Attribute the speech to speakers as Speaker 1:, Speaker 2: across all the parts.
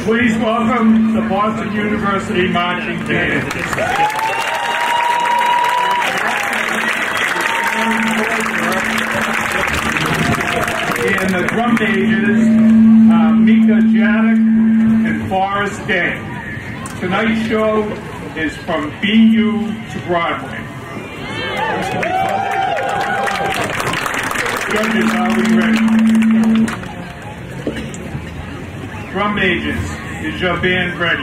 Speaker 1: Please welcome the Boston University Marching Band. And the drum majors, uh, Mika Jadek and Forrest Day. Tonight's show is from BU to Broadway. Judges, are we ready? Drum majors, is your band ready?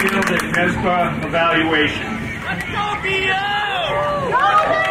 Speaker 1: Field and NESBA evaluation.
Speaker 2: The Battle of Yorktown.